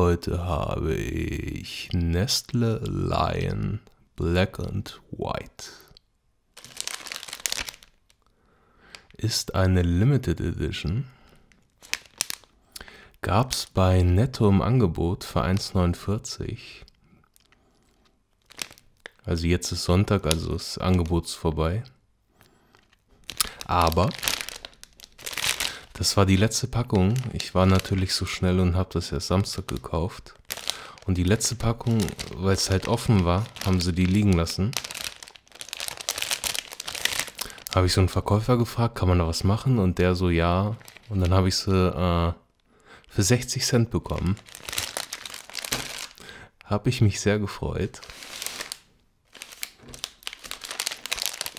Heute habe ich Nestle Lion Black and White. Ist eine Limited Edition. Gab es bei Netto im Angebot für 1,49. Also jetzt ist Sonntag, also ist vorbei. Aber das war die letzte Packung. Ich war natürlich so schnell und habe das erst Samstag gekauft. Und die letzte Packung, weil es halt offen war, haben sie die liegen lassen. Habe ich so einen Verkäufer gefragt, kann man da was machen? Und der so, ja. Und dann habe ich sie äh, für 60 Cent bekommen. Habe ich mich sehr gefreut.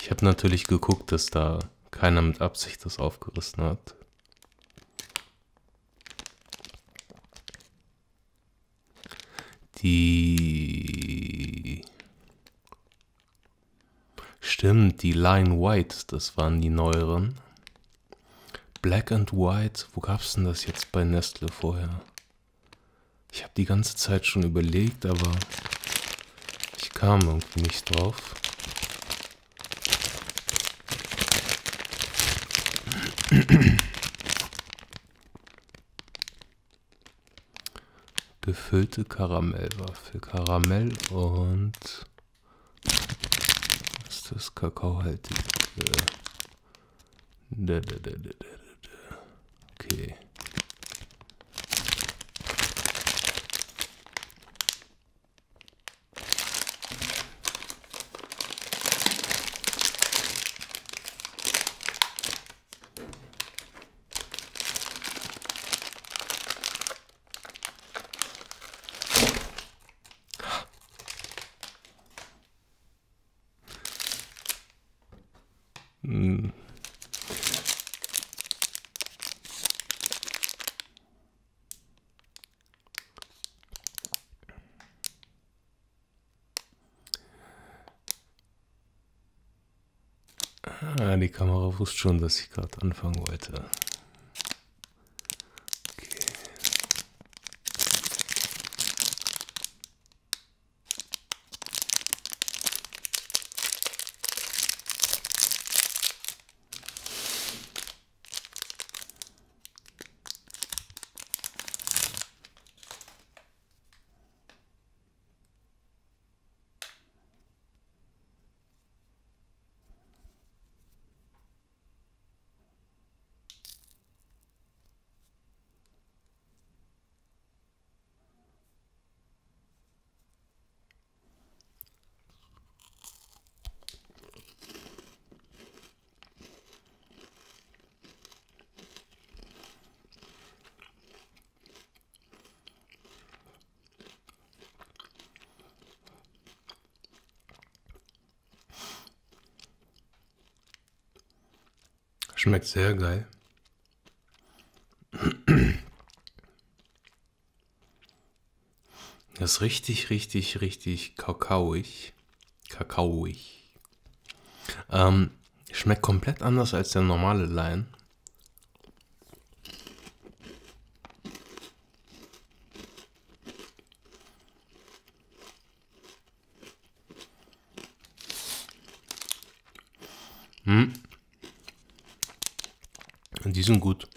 Ich habe natürlich geguckt, dass da keiner mit Absicht das aufgerissen hat. Die. Stimmt, die Line White, das waren die neueren. Black and White, wo gab's denn das jetzt bei Nestle vorher? Ich habe die ganze Zeit schon überlegt, aber ich kam irgendwie nicht drauf. Gefüllte Karamellwaffel. Karamell und was ist das Kakaohaltig? Okay. Hm. Ah, die Kamera wusste schon, dass ich gerade anfangen wollte. Schmeckt sehr geil. Das ist richtig, richtig, richtig kakaoig. Kakaoig. Ähm, schmeckt komplett anders als der normale Lion. Hm. Die sind gut.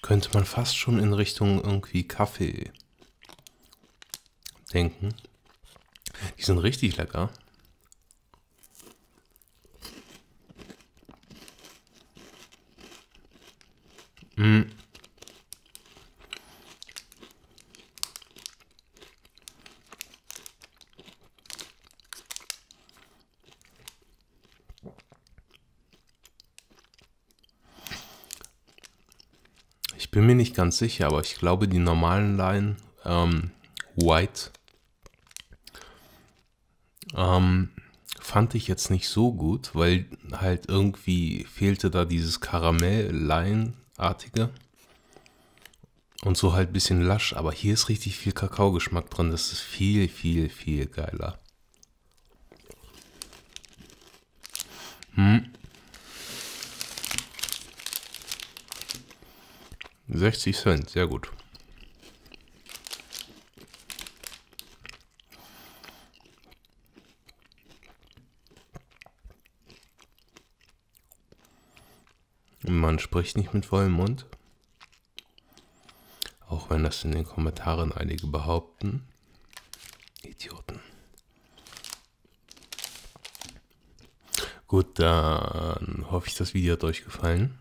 Könnte man fast schon in Richtung irgendwie Kaffee denken. Die sind richtig lecker. Mm. Ich bin mir nicht ganz sicher, aber ich glaube, die normalen Line ähm, White ähm, fand ich jetzt nicht so gut, weil halt irgendwie fehlte da dieses Karamell-Line-artige. Und so halt ein bisschen lasch, aber hier ist richtig viel Kakaogeschmack drin. Das ist viel, viel, viel geiler. Hm. 60 Cent, sehr gut. Man spricht nicht mit vollem Mund. Auch wenn das in den Kommentaren einige behaupten. Idioten. Gut, dann hoffe ich, das Video hat euch gefallen.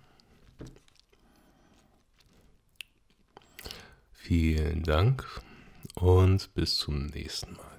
Vielen Dank und bis zum nächsten Mal.